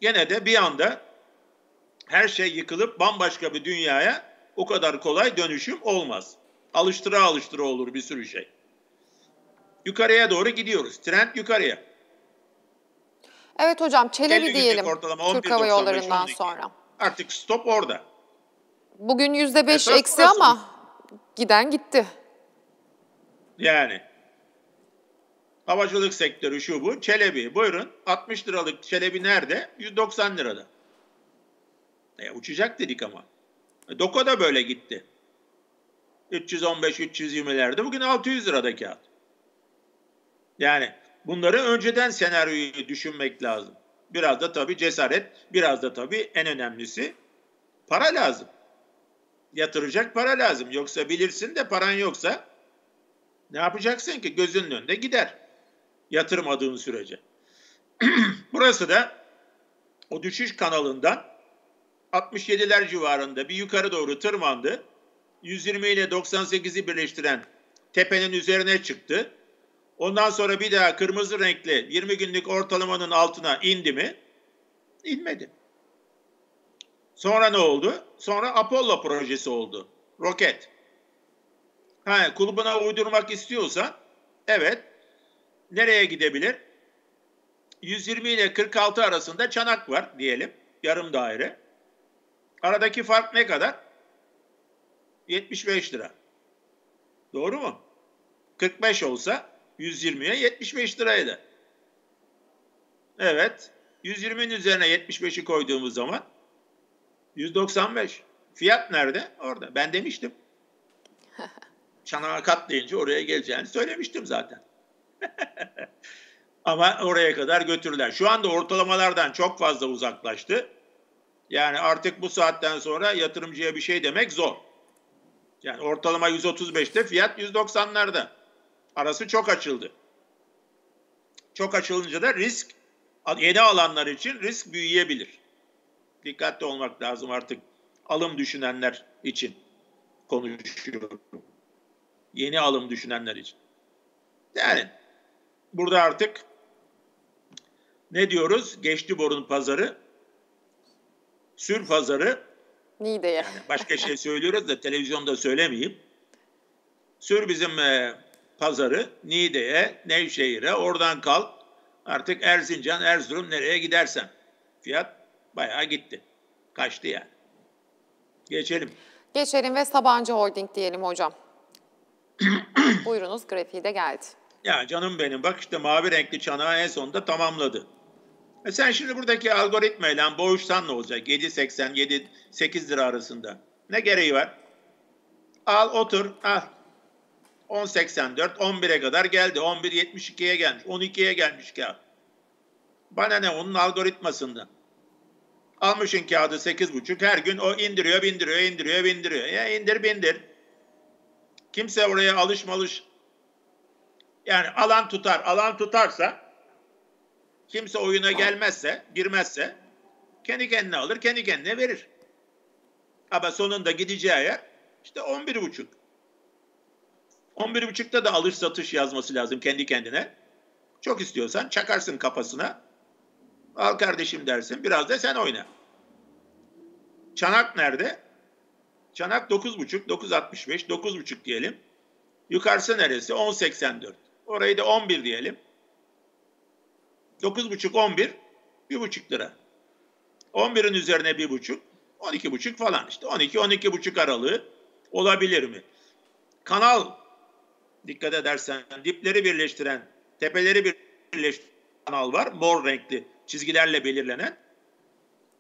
gene de bir anda her şey yıkılıp bambaşka bir dünyaya o kadar kolay dönüşüm olmaz. Alıştıra alıştıra olur bir sürü şey. Yukarıya doğru gidiyoruz. Trend yukarıya. Evet hocam Çelebi diyelim ortalama Türk Hava Yolları'ndan sonra. Artık stop orada. Bugün yüzde beş Esas eksi burası. ama giden gitti. Yani havacılık sektörü şu bu. Çelebi buyurun 60 liralık Çelebi nerede? 190 lirada. E, uçacak dedik ama. E, Doko da böyle gitti. 315-320'lerde bugün 600 lirada kağıt. Yani bunları önceden senaryoyu düşünmek lazım. Biraz da tabii cesaret, biraz da tabii en önemlisi para lazım. Yatıracak para lazım. Yoksa bilirsin de paran yoksa ne yapacaksın ki? Gözünün önünde gider. Yatırmadığın sürece. Burası da o düşüş kanalından 67'ler civarında bir yukarı doğru tırmandı. 120 ile 98'i birleştiren tepenin üzerine çıktı. Ondan sonra bir daha kırmızı renkli 20 günlük ortalamanın altına indi mi? İnmedi. Sonra ne oldu? Sonra Apollo projesi oldu. Roket. Ha, kulübüne uydurmak istiyorsan evet nereye gidebilir? 120 ile 46 arasında çanak var diyelim. Yarım daire. Aradaki fark ne kadar? 75 lira. Doğru mu? 45 olsa 120'ye 75 liraydı. Evet. 120'nin üzerine 75'i koyduğumuz zaman 195. Fiyat nerede? Orada. Ben demiştim. Çanağa katlayınca oraya geleceğini söylemiştim zaten. Ama oraya kadar götürürler. Şu anda ortalamalardan çok fazla uzaklaştı. Yani artık bu saatten sonra yatırımcıya bir şey demek zor. Yani ortalama 135'te fiyat 190'larda. Arası çok açıldı. Çok açılınca da risk yeni alanlar için risk büyüyebilir. Dikkatli olmak lazım artık alım düşünenler için konuşuyorum. Yeni alım düşünenler için. Yani burada artık ne diyoruz? Geçti borun pazarı, sür pazarı Niğde'ye. yani başka şey söylüyoruz da televizyonda söylemeyeyim. Sür bizim e, pazarı Niğde'ye, Nevşehir'e, oradan kalk. Artık Erzincan, Erzurum nereye gidersen. Fiyat bayağı gitti. Kaçtı yani. Geçelim. Geçelim ve Sabancı Holding diyelim hocam. Buyurunuz grafiği de geldi. Ya canım benim bak işte mavi renkli çanağı en sonunda tamamladı. E sen şimdi buradaki algoritmayla boğuşsan ne olacak? 7.80, 7, 8 lira arasında. Ne gereği var? Al otur, al. 10.84, 11'e kadar geldi. 11.72'ye gelmiş, 12'ye gelmiş kağıt. Bana ne onun algoritmasından. Almışın kağıdı 8.5, her gün o indiriyor, bindiriyor, indiriyor, bindiriyor. Ya indir, bindir. Kimse oraya alışmalış. Yani alan tutar, alan tutarsa kimse oyuna gelmezse, girmezse kendi kendine alır, kendi kendine verir. Ama sonunda gideceği yer işte 11.5. 11.5'ta da alış satış yazması lazım kendi kendine. Çok istiyorsan çakarsın kafasına. Al kardeşim dersin. Biraz da sen oyna. Çanak nerede? Çanak 9.5, 9.65, 9.5 diyelim. Yukarısı neresi? 10.84. Orayı da 11 diyelim. 9.5, 11, 1.5 lira. 11'in üzerine 1.5, 12.5 falan işte. 12, 12.5 aralığı olabilir mi? Kanal dikkat edersen dipleri birleştiren, tepeleri birleştiren kanal var. Mor renkli çizgilerle belirlenen.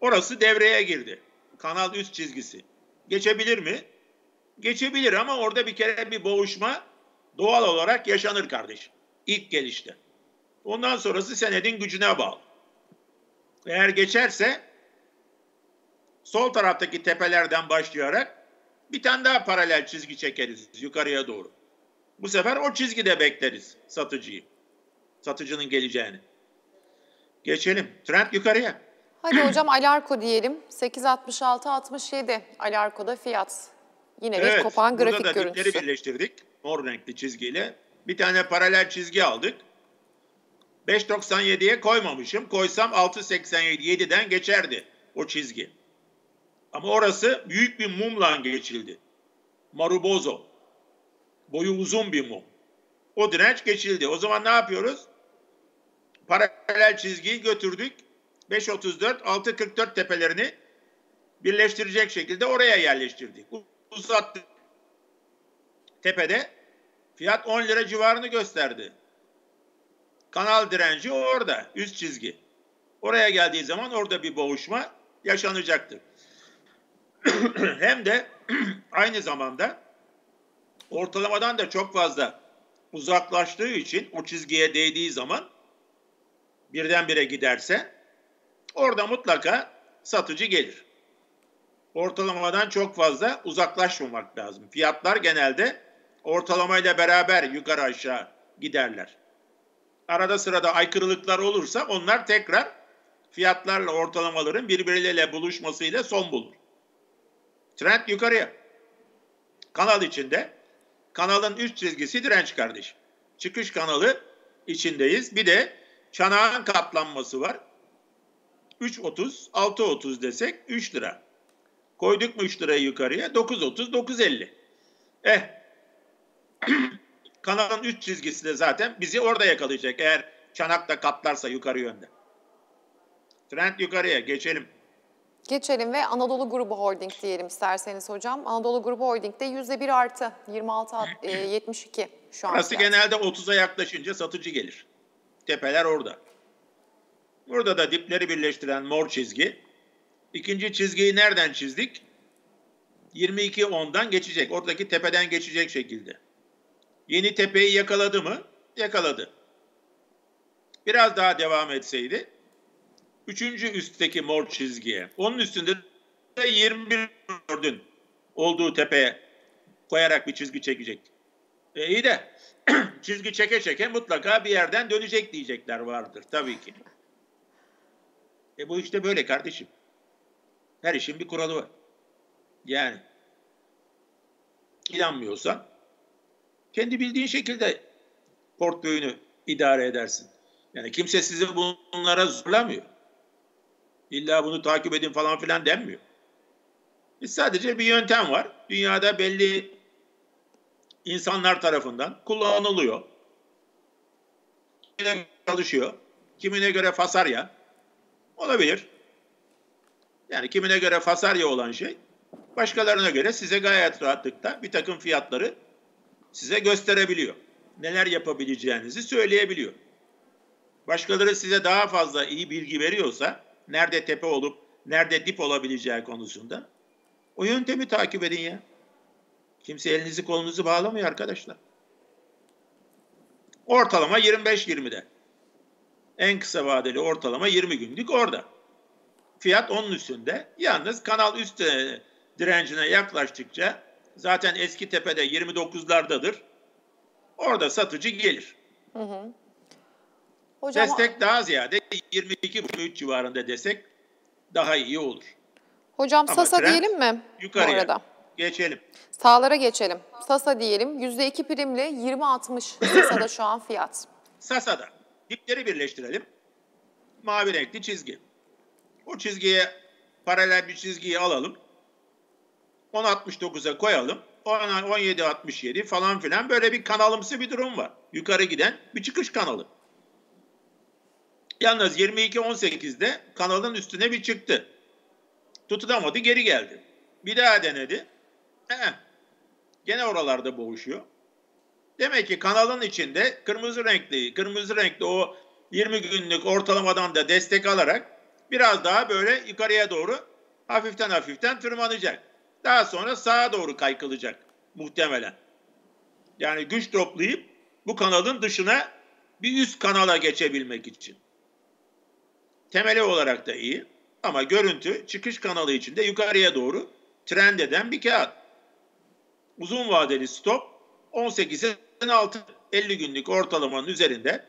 Orası devreye girdi. Kanal üst çizgisi. Geçebilir mi? Geçebilir ama orada bir kere bir boğuşma doğal olarak yaşanır kardeşim. İlk gelişte. Ondan sonrası senedin gücüne bağlı. Eğer geçerse sol taraftaki tepelerden başlayarak bir tane daha paralel çizgi çekeriz yukarıya doğru. Bu sefer o çizgide bekleriz satıcıyı. Satıcının geleceğini. Geçelim. Trend yukarıya. Hadi hocam Alarko diyelim. 8.66-67 Alarko'da fiyat. Yine bir kopan grafik burada da görüntüsü. dipleri birleştirdik. Mor renkli çizgiyle. Bir tane paralel çizgi aldık. 5.97'ye koymamışım. Koysam 6.87'den geçerdi o çizgi. Ama orası büyük bir mumla geçildi. Marubozo. Boyu uzun bir mum. O direnç geçildi. O zaman ne yapıyoruz? Paralel çizgiyi götürdük. 5.34, 6.44 tepelerini birleştirecek şekilde oraya yerleştirdik. Uzattık. Tepede fiyat 10 lira civarını gösterdi. Kanal direnci orada, üst çizgi. Oraya geldiği zaman orada bir boğuşma yaşanacaktır. Hem de aynı zamanda ortalamadan da çok fazla uzaklaştığı için o çizgiye değdiği zaman birdenbire giderse orada mutlaka satıcı gelir. Ortalamadan çok fazla uzaklaşmamak lazım. Fiyatlar genelde ortalamayla beraber yukarı aşağı giderler. Arada sırada aykırılıklar olursa onlar tekrar fiyatlarla ortalamaların birbirleriyle buluşmasıyla son bulur. Trend yukarıya. Kanal içinde. Kanalın üst çizgisi direnç kardeşim. Çıkış kanalı içindeyiz. Bir de çanağın katlanması var. 3.30, 6.30 desek 3 lira. Koyduk mu 3 lirayı yukarıya? 9.30, 9.50. Eh. Kanalın üst çizgisi de zaten bizi orada yakalayacak. Eğer çanak da katlarsa yukarı yönde. Trend yukarıya geçelim. Geçelim ve Anadolu Grubu Holding diyelim isterseniz hocam. Anadolu Grubu Holding'de %1 artı 26 e, 72 şu an. Burası genelde 30'a yaklaşınca satıcı gelir. Tepeler orada. Burada da dipleri birleştiren mor çizgi. İkinci çizgiyi nereden çizdik? 22.10'dan geçecek. Oradaki tepeden geçecek şekilde. Yeni tepeyi yakaladı mı? Yakaladı. Biraz daha devam etseydi Üçüncü üstteki mor çizgiye. Onun üstünde de 21 gördün olduğu tepeye koyarak bir çizgi çekecek. E iyi de çizgi çeke çeke mutlaka bir yerden dönecek diyecekler vardır tabii ki. E bu işte böyle kardeşim. Her işin bir kuralı var. Yani inanmıyorsan kendi bildiğin şekilde portföyünü idare edersin. Yani kimse sizi bunlara zorlamıyor. İlla bunu takip edin falan filan denmiyor. Biz sadece bir yöntem var. Dünyada belli insanlar tarafından kullanılıyor. Kimine çalışıyor. Kimine göre fasarya. Olabilir. Yani kimine göre fasarya olan şey başkalarına göre size gayet rahatlıkla bir takım fiyatları size gösterebiliyor. Neler yapabileceğinizi söyleyebiliyor. Başkaları size daha fazla iyi bilgi veriyorsa nerede tepe olup nerede dip olabileceği konusunda o yöntemi takip edin ya. Kimse elinizi kolunuzu bağlamıyor arkadaşlar. Ortalama 25-20'de. En kısa vadeli ortalama 20 günlük orada. Fiyat onun üstünde. Yalnız kanal üst e, direncine yaklaştıkça zaten eski tepede 29'lardadır. Orada satıcı gelir. Hı hı. Hocam, Destek daha ziyade 22,3 civarında desek daha iyi olur. Hocam Ama Sasa diyelim mi? Yukarıya. Bu arada. Geçelim. Sağlara geçelim. Sasa diyelim. %2 primli 20.60 Sasa'da şu an fiyat. Sasa'da. Dipleri birleştirelim. Mavi renkli çizgi. O çizgiye paralel bir çizgiyi alalım. 10.69'a koyalım. 17.67 falan filan böyle bir kanalımsı bir durum var. Yukarı giden bir çıkış kanalı. Yalnız 22-18'de kanalın üstüne bir çıktı. Tutunamadı geri geldi. Bir daha denedi. Ee, gene oralarda boğuşuyor. Demek ki kanalın içinde kırmızı renkli, kırmızı renkli o 20 günlük ortalamadan da destek alarak biraz daha böyle yukarıya doğru hafiften hafiften tırmanacak. Daha sonra sağa doğru kaykılacak muhtemelen. Yani güç toplayıp bu kanalın dışına bir üst kanala geçebilmek için. Temeli olarak da iyi ama görüntü çıkış kanalı içinde yukarıya doğru trend eden bir kağıt. Uzun vadeli stop 18'in altı 50 günlük ortalamanın üzerinde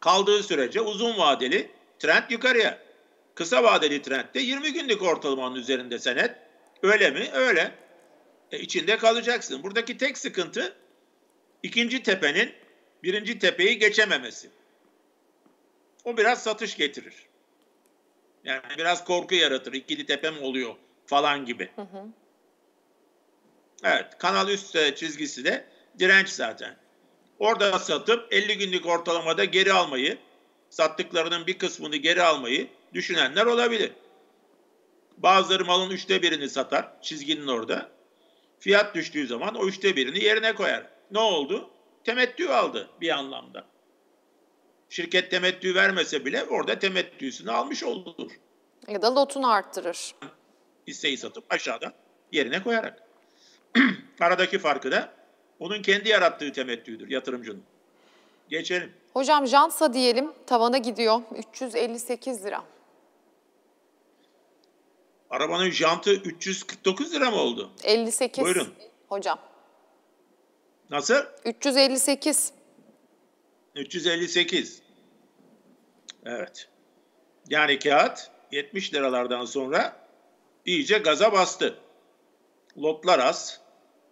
kaldığı sürece uzun vadeli trend yukarıya. Kısa vadeli trendde 20 günlük ortalamanın üzerinde senet. Öyle mi? Öyle. E, içinde kalacaksın. Buradaki tek sıkıntı ikinci tepenin birinci tepeyi geçememesi. O biraz satış getirir. Yani biraz korku yaratır. İkili tepem oluyor falan gibi. Hı hı. Evet, kanal üst çizgisi de direnç zaten. Orada satıp 50 günlük ortalamada geri almayı, sattıklarının bir kısmını geri almayı düşünenler olabilir. Bazıları malın üçte birini satar çizginin orada. Fiyat düştüğü zaman o üçte birini yerine koyar. Ne oldu? Temettü aldı bir anlamda. Şirket temettü vermese bile orada temettüsünü almış olur. Ya da lotunu arttırır. Hisseyi satıp aşağıdan yerine koyarak. Aradaki farkı da onun kendi yarattığı temettüdür yatırımcının. Geçelim. Hocam Jansa diyelim tavana gidiyor 358 lira. Arabanın jantı 349 lira mı oldu? 58. Buyurun. Hocam. Nasıl? 358. 358. Evet. Yani kağıt 70 liralardan sonra iyice gaza bastı. Lotlar az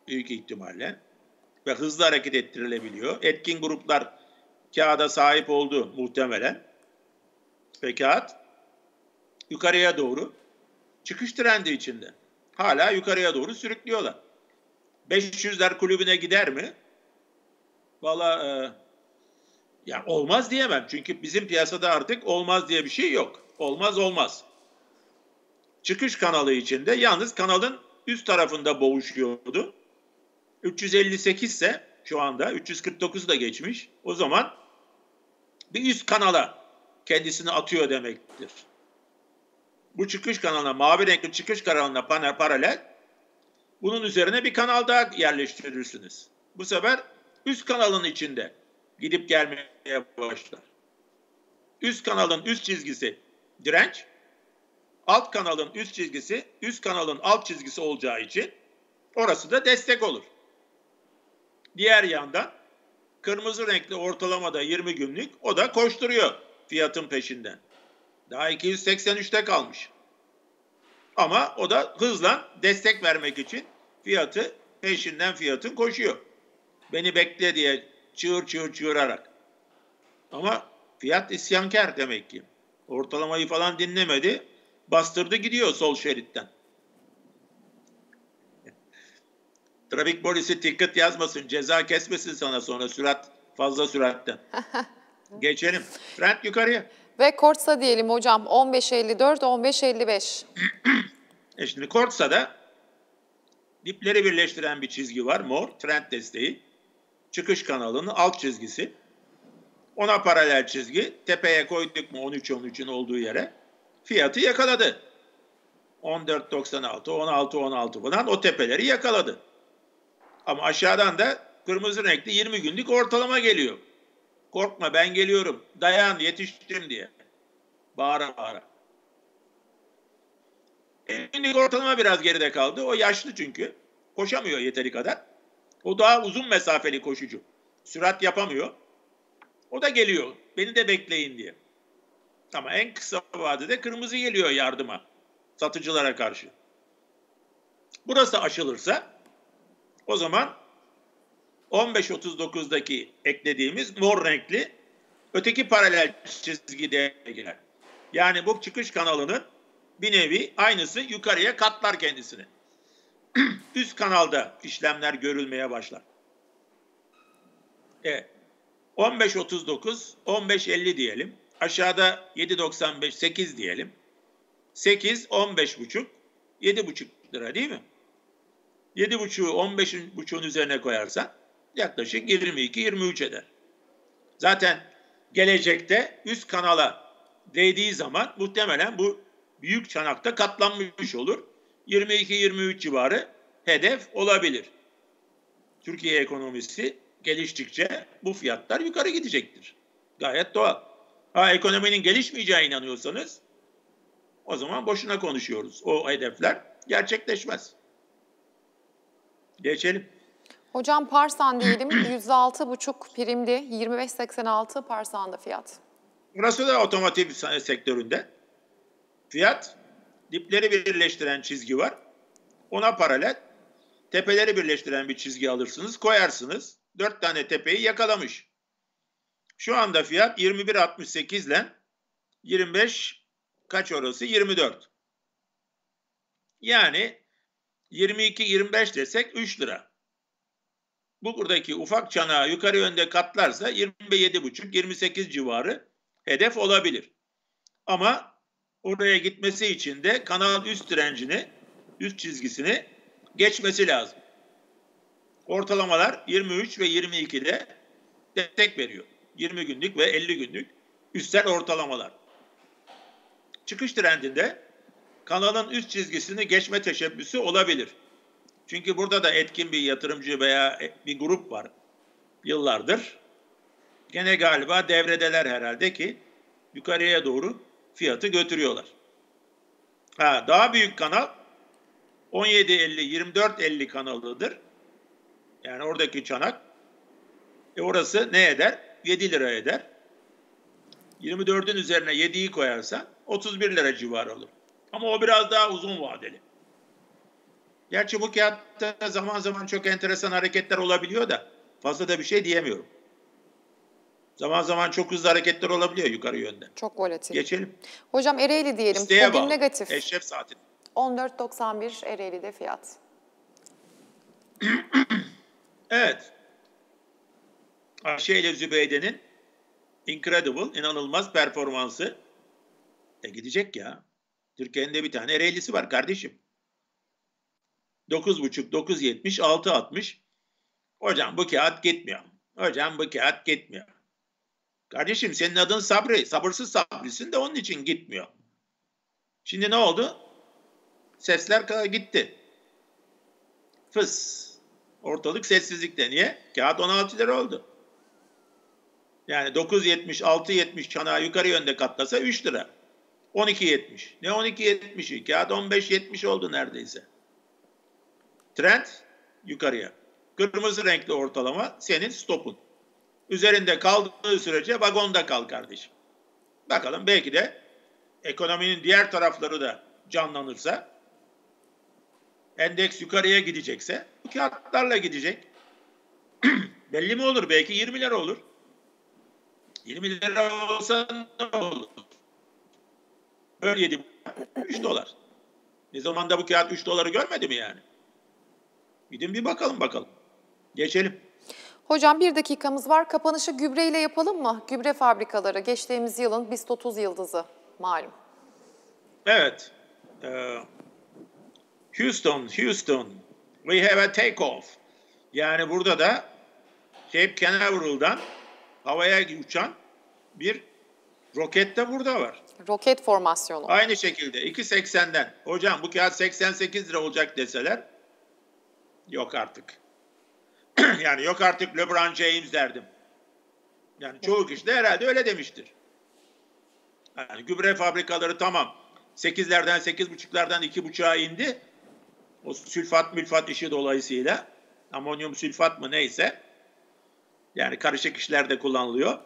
büyük ihtimalle ve hızlı hareket ettirilebiliyor. Etkin gruplar kağıda sahip oldu muhtemelen. Ve kağıt yukarıya doğru çıkış trendi içinde. Hala yukarıya doğru sürüklüyorlar. 500'ler kulübüne gider mi? Valla e, ya olmaz diyemem. Çünkü bizim piyasada artık olmaz diye bir şey yok. Olmaz olmaz. Çıkış kanalı içinde yalnız kanalın üst tarafında boğuşuyordu. 358 ise şu anda 349 da geçmiş. O zaman bir üst kanala kendisini atıyor demektir. Bu çıkış kanalına, mavi renkli çıkış kanalına panel paralel bunun üzerine bir kanal daha yerleştirirsiniz. Bu sefer üst kanalın içinde gidip gelmeye başlar. Üst kanalın üst çizgisi direnç, alt kanalın üst çizgisi üst kanalın alt çizgisi olacağı için orası da destek olur. Diğer yandan kırmızı renkli ortalamada 20 günlük o da koşturuyor fiyatın peşinden. Daha 283'te kalmış. Ama o da hızla destek vermek için fiyatı peşinden fiyatın koşuyor. Beni bekle diye çığır çığır çığırarak. Ama fiyat isyankar demek ki. Ortalamayı falan dinlemedi. Bastırdı gidiyor sol şeritten. Trafik polisi ticket yazmasın, ceza kesmesin sana sonra sürat fazla süratten. Geçelim. Trend yukarıya. Ve Kortsa diyelim hocam 15.54, 15.55. e şimdi Kortsa'da dipleri birleştiren bir çizgi var. Mor, trend desteği. Çıkış kanalının alt çizgisi. Ona paralel çizgi. Tepeye koyduk mu 13-13'ün olduğu yere. Fiyatı yakaladı. 14.96, 16, 16 falan o tepeleri yakaladı. Ama aşağıdan da kırmızı renkli 20 günlük ortalama geliyor. Korkma ben geliyorum. Dayan yetiştim diye. Bağıra bağıra. Günlük ortalama biraz geride kaldı. O yaşlı çünkü. Koşamıyor yeteri kadar. O daha uzun mesafeli koşucu. Sürat yapamıyor. O da geliyor. Beni de bekleyin diye. Ama en kısa vadede kırmızı geliyor yardıma. Satıcılara karşı. Burası aşılırsa o zaman 15.39'daki eklediğimiz mor renkli öteki paralel çizgide girer. Yani bu çıkış kanalının bir nevi aynısı yukarıya katlar kendisini. Üst kanalda işlemler görülmeye başlar. Evet. 15.39, 15.50 diyelim. Aşağıda 7.95, 8 diyelim. 8, 15.5, 7.5 lira değil mi? 7.5'u 15.5'un üzerine koyarsan yaklaşık 22-23 eder. Zaten gelecekte üst kanala değdiği zaman muhtemelen bu büyük çanakta katlanmış olur. 22-23 civarı hedef olabilir. Türkiye ekonomisi geliştikçe bu fiyatlar yukarı gidecektir. Gayet doğal. Ha ekonominin gelişmeyeceğine inanıyorsanız o zaman boşuna konuşuyoruz. O hedefler gerçekleşmez. Geçelim. Hocam Parsan diyelim %6,5 primdi. 25.86 Parsan'da fiyat. Burası da otomotiv sektöründe. fiyat. Dipleri birleştiren çizgi var. Ona paralel tepeleri birleştiren bir çizgi alırsınız, koyarsınız. Dört tane tepeyi yakalamış. Şu anda fiyat 21.68 ile 25 kaç orası? 24. Yani 22-25 desek 3 lira. Bu buradaki ufak çanağı yukarı yönde katlarsa 27,5-28 civarı hedef olabilir. Ama oraya gitmesi için de kanal üst direncini, üst çizgisini geçmesi lazım. Ortalamalar 23 ve 22'de destek veriyor. 20 günlük ve 50 günlük üstel ortalamalar. Çıkış trendinde kanalın üst çizgisini geçme teşebbüsü olabilir. Çünkü burada da etkin bir yatırımcı veya bir grup var yıllardır. Gene galiba devredeler herhalde ki yukarıya doğru fiyatı götürüyorlar. Ha, daha büyük kanal 17.50-24.50 kanalıdır. Yani oradaki çanak. E orası ne eder? 7 lira eder. 24'ün üzerine 7'yi koyarsan 31 lira civarı olur. Ama o biraz daha uzun vadeli. Gerçi bu kağıtta zaman zaman çok enteresan hareketler olabiliyor da fazla da bir şey diyemiyorum. Zaman zaman çok hızlı hareketler olabiliyor yukarı yönde. Çok volatil. Geçelim. Hocam Ereğli diyelim. İsteğe Bugün bağlı. negatif. Eşref saati. 14.91 Ereğli'de fiyat. Evet. Ayşe ile Zübeyde'nin incredible, inanılmaz performansı. E gidecek ya. Türkiye'nin de bir tane Ereğlisi var kardeşim. 9.5, 9.70, 6.60. Hocam bu kağıt gitmiyor. Hocam bu kağıt gitmiyor. Kardeşim senin adın Sabri. Sabırsız Sabri'sin de onun için gitmiyor. Şimdi ne oldu? Sesler gitti. Fıs. Ortalık sessizlikte. Niye? Kağıt 16 lira oldu. Yani 9.70, 6.70 çanağı yukarı yönde katlasa 3 lira. 12.70. Ne 12.70'i? Kağıt 15.70 oldu neredeyse. Trend yukarıya. Kırmızı renkli ortalama senin stopun. Üzerinde kaldığı sürece vagonda kal kardeşim. Bakalım belki de ekonominin diğer tarafları da canlanırsa endeks yukarıya gidecekse bu kağıtlarla gidecek. Belli mi olur? Belki 20 lira olur. 20 lira olsa ne olur? Öyle 7 3 dolar. Ne zaman da bu kağıt 3 doları görmedi mi yani? Gidin bir bakalım bakalım. Geçelim. Hocam bir dakikamız var. Kapanışı gübreyle yapalım mı? Gübre fabrikaları geçtiğimiz yılın BIST 30 yıldızı malum. Evet. Ee, Houston, Houston. We have a takeoff. Yani burada da Cape Canaveral'dan havaya uçan bir roket de burada var. Roket formasyonu. Aynı şekilde 2.80'den. Hocam bu kağıt 88 lira olacak deseler yok artık. yani yok artık LeBron James derdim. Yani çoğu kişi de herhalde öyle demiştir. Yani gübre fabrikaları tamam. 8'lerden 8.5'lardan 2.5'a indi. O sülfat mülfat işi dolayısıyla amonyum sülfat mı neyse yani karışık işlerde kullanılıyor.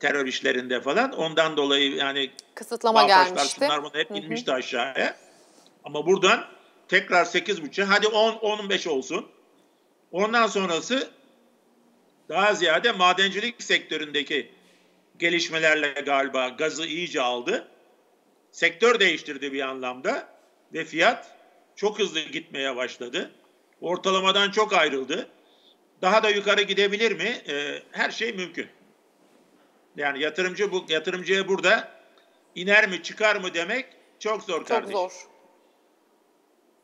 Terör işlerinde falan. Ondan dolayı yani Kısıtlama gelmişti. şunlar bunlar hep inmişti aşağıya. Ama buradan tekrar 8.5 hadi 10 15 olsun. Ondan sonrası daha ziyade madencilik sektöründeki gelişmelerle galiba gazı iyice aldı. Sektör değiştirdi bir anlamda ve fiyat çok hızlı gitmeye başladı. Ortalamadan çok ayrıldı. Daha da yukarı gidebilir mi? Ee, her şey mümkün. Yani yatırımcı bu yatırımcıya burada iner mi çıkar mı demek çok zor Çok kardeşim. zor.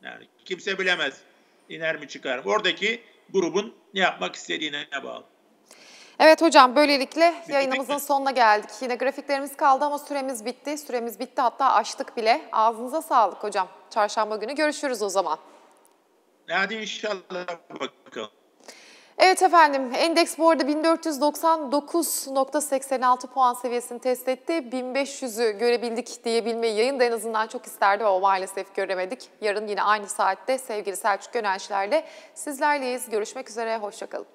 Yani kimse bilemez iner mi çıkar mı. Oradaki grubun ne yapmak istediğine bağlı. Evet hocam böylelikle yayınımızın sonuna geldik. Yine grafiklerimiz kaldı ama süremiz bitti. Süremiz bitti hatta açtık bile. Ağzınıza sağlık hocam. Çarşamba günü görüşürüz o zaman. Hadi inşallah bakalım. Evet efendim endeks bu arada 1499.86 puan seviyesini test etti. 1500'ü görebildik diyebilmeyi yayında en azından çok isterdi ama maalesef göremedik. Yarın yine aynı saatte sevgili Selçuk Gönençler'le sizlerleyiz. Görüşmek üzere, hoşçakalın.